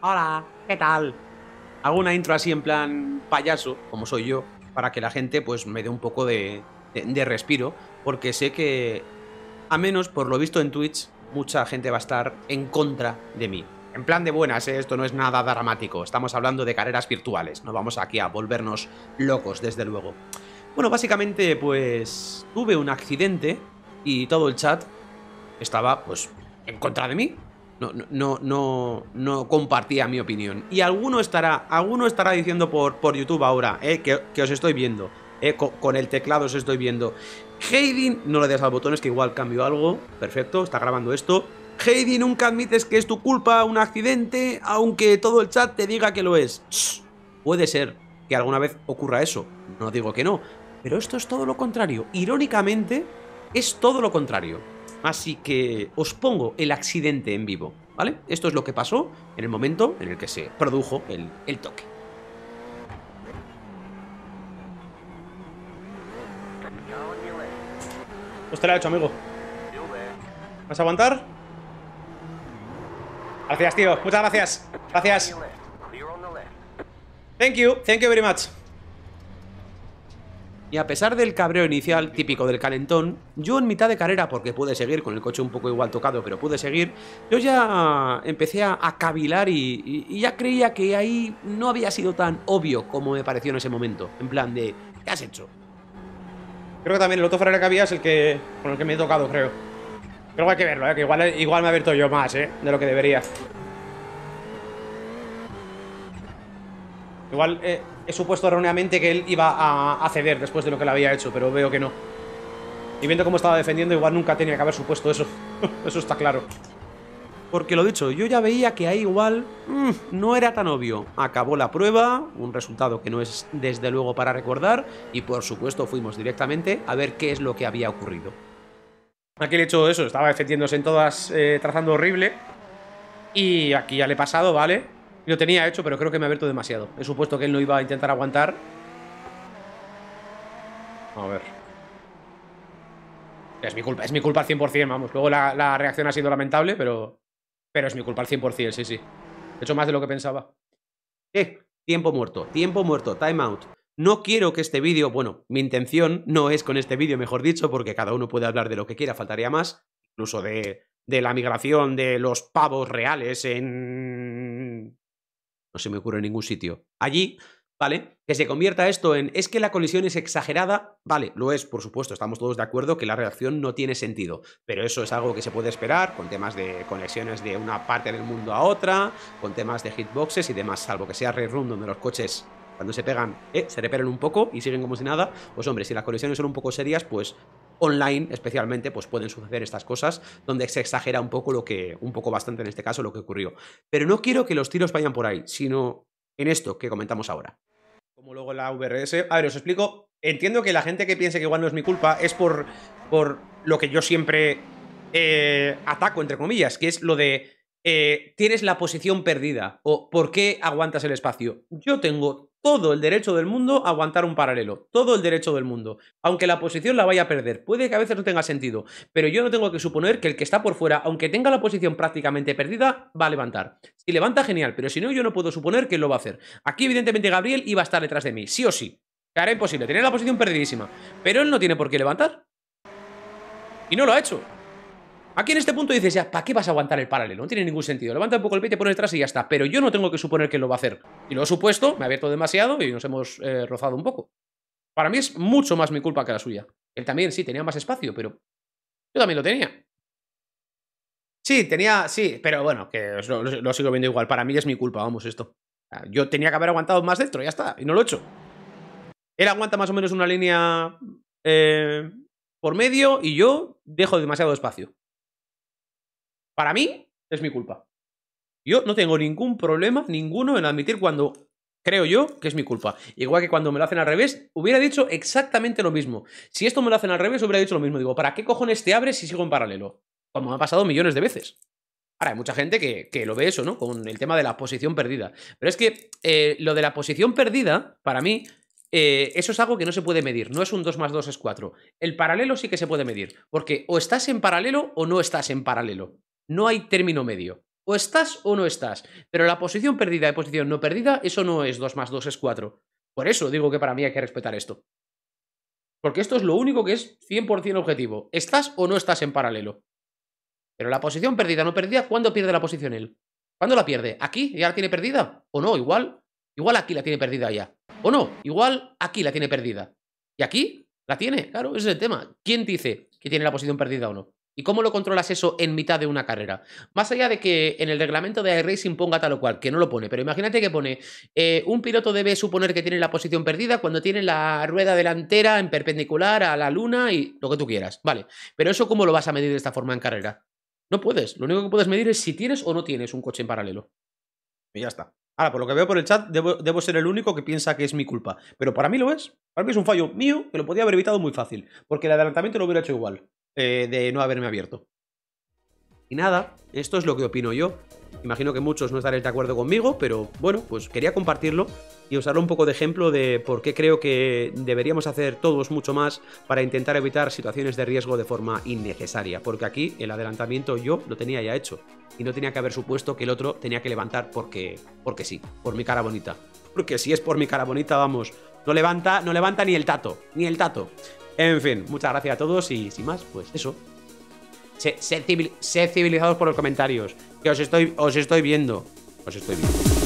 Hola, ¿qué tal? Hago una intro así en plan payaso, como soy yo, para que la gente pues me dé un poco de, de- respiro, porque sé que, a menos por lo visto en Twitch, mucha gente va a estar en contra de mí. En plan de buenas, ¿eh? esto no es nada dramático, estamos hablando de carreras virtuales, no vamos aquí a volvernos locos, desde luego. Bueno, básicamente pues tuve un accidente y todo el chat estaba pues en contra de mí. No, no, no, no, compartía mi opinión. Y alguno estará, alguno estará diciendo por, por YouTube ahora, eh, que, que os estoy viendo. Eh, co- con, el teclado os estoy viendo. Heidi, no le des al botón, es que igual cambio algo. Perfecto, está grabando esto. Heidi, nunca admites que es tu culpa un accidente, aunque todo el chat te diga que lo es. Puede ser que alguna vez ocurra eso. No digo que no. Pero esto es todo lo contrario. Irónicamente, es todo lo contrario. Así que os pongo el accidente en vivo, ¿vale? Esto es lo que pasó en el momento en el que se produjo el, el toque. Te lo he hecho, amigo. ¿Vas a aguantar? Gracias, tío. Muchas gracias. Gracias. Thank you. Thank you very much. Y a pesar del cabreo inicial típico del calentón, yo en mitad de carrera, porque pude seguir con el coche un poco igual tocado, pero pude seguir, yo ya empecé a, cavilar y, y- ya creía que ahí no había sido tan obvio como me pareció en ese momento. En plan de, ¿qué has hecho? Creo que también el otro Ferrari que había es el que con el que me he tocado, creo. Pero hay que verlo, ¿eh? que igual, igual me he abierto yo más, ¿eh? De lo que debería. Igual eh, he supuesto erróneamente que él iba a, a ceder después de lo que le había hecho, pero veo que no. Y viendo cómo estaba defendiendo, igual nunca tenía que haber supuesto eso. eso está claro. Porque lo dicho, yo ya veía que ahí igual mm, no era tan obvio. Acabó la prueba, un resultado que no es desde luego para recordar, y por supuesto fuimos directamente a ver qué es lo que había ocurrido. Aquí le he hecho eso, estaba defendiéndose en todas, eh, trazando horrible. Y aquí ya le he pasado, ¿vale? Lo tenía hecho, pero creo que me ha abierto demasiado. He supuesto que él no iba a intentar aguantar. A ver. Es mi culpa, es mi culpa al 100%, vamos. Luego la, reacción ha sido lamentable, pero... Pero es mi culpa al 100%, sí, sí. He hecho más de lo que pensaba. Eh, tiempo muerto, tiempo muerto, time out. No quiero que este vídeo, bueno, mi intención no es con este vídeo, mejor dicho, porque cada uno puede hablar de lo que quiera, faltaría más. Incluso de, de la migración de los pavos reales en... No se me ocurre en ningún sitio. Allí, ¿vale? Que se convierta esto en... Es que la colisión es exagerada. Vale, lo es, por supuesto, estamos todos de acuerdo que la reacción no tiene sentido. Pero eso es algo que se puede esperar con temas de conexiones de una parte del mundo a otra, con temas de hitboxes y demás, salvo que sea Red Room donde los coches cuando se pegan, eh, se repelen un poco y siguen como si nada, pues hombre, si las colisiones son un poco serias, pues online especialmente, pues pueden suceder estas cosas donde se exagera un poco lo que, un poco bastante en este caso lo que ocurrió. Pero no quiero que los tiros vayan por ahí, sino en esto que comentamos ahora. Como luego la VRS. A ver, os explico. Entiendo que la gente que piense que igual no es mi culpa es por, por lo que yo siempre eh, ataco, entre comillas, que es lo de eh, tienes la posición perdida o por qué aguantas el espacio. Yo tengo todo el derecho del mundo a aguantar un paralelo, todo el derecho del mundo, aunque la posición la vaya a perder. Puede que a veces no tenga sentido, pero yo no tengo que suponer que el que está por fuera, aunque tenga la posición prácticamente perdida, va a levantar. Si levanta, genial, pero si no, yo no puedo suponer que lo va a hacer. Aquí, evidentemente, Gabriel iba a estar detrás de mí, sí o sí. Era imposible, tenía la posición perdidísima, pero él no tiene por qué levantar. Y no lo ha hecho. Aquí en este punto dices, ya, ¿para qué vas a aguantar el paralelo? No tiene ningún sentido. Levanta un poco el pie, te pones detrás y ya está. Pero yo no tengo que suponer que lo va a hacer. Y lo he supuesto, me ha abierto demasiado y nos hemos eh, rozado un poco. Para mí es mucho más mi culpa que la suya. Él también sí tenía más espacio, pero yo también lo tenía. Sí, tenía, sí, pero bueno, que lo sigo viendo igual. Para mí es mi culpa, vamos, esto. Yo tenía que haber aguantado más dentro, ya está, y no lo he hecho. Él aguanta más o menos una línea eh, por medio y yo dejo demasiado espacio. Para mí es mi culpa. Yo no tengo ningún problema, ninguno, en admitir cuando creo yo que es mi culpa. Igual que cuando me lo hacen al revés, hubiera dicho exactamente lo mismo. Si esto me lo hacen al revés, hubiera dicho lo mismo. Digo, ¿para qué cojones te abres si sigo en paralelo? Como me ha pasado millones de veces. Ahora, hay mucha gente que, que lo ve eso, ¿no? Con el tema de la posición perdida. Pero es que eh, lo de la posición perdida, para mí, eh, eso es algo que no se puede medir. No es un 2 más 2 es 4. El paralelo sí que se puede medir. Porque o estás en paralelo o no estás en paralelo. No hay término medio. O estás o no estás. Pero la posición perdida y posición no perdida, eso no es 2 más 2 es 4. Por eso digo que para mí hay que respetar esto. Porque esto es lo único que es 100% objetivo. ¿Estás o no estás en paralelo? Pero la posición perdida no perdida, ¿cuándo pierde la posición él? ¿Cuándo la pierde? ¿Aquí? ¿Ya la tiene perdida? ¿O no? Igual, igual aquí la tiene perdida ya. ¿O no? Igual aquí la tiene perdida. ¿Y aquí? ¿La tiene? Claro, ese es el tema. ¿Quién dice que tiene la posición perdida o no? ¿Y cómo lo controlas eso en mitad de una carrera? Más allá de que en el reglamento de iRacing ponga tal o cual, que no lo pone, pero imagínate que pone, eh, un piloto debe suponer que tiene la posición perdida cuando tiene la rueda delantera en perpendicular a la luna y lo que tú quieras. Vale, pero eso cómo lo vas a medir de esta forma en carrera? No puedes. Lo único que puedes medir es si tienes o no tienes un coche en paralelo. Y ya está. Ahora, por lo que veo por el chat, debo, ser el único que piensa que es mi culpa. Pero para mí lo es. Para mí es un fallo mío que lo podía haber evitado muy fácil. Porque el adelantamiento lo hubiera hecho igual. Eh, de no haberme abierto. Y nada, esto es lo que opino yo. Imagino que muchos no estaréis de acuerdo conmigo, pero bueno, pues quería compartirlo y usarlo un poco de ejemplo de por qué creo que deberíamos hacer todos mucho más para intentar evitar situaciones de riesgo de forma innecesaria. Porque aquí el adelantamiento yo lo tenía ya hecho y no tenía que haber supuesto que el otro tenía que levantar porque, porque sí, por mi cara bonita. Porque si es por mi cara bonita, vamos, no levanta, no levanta ni el tato, ni el tato. En fin, muchas gracias a todos y sin más, pues eso. Sed, civilizados por los comentarios. Que os estoy, os estoy viendo. Os estoy viendo.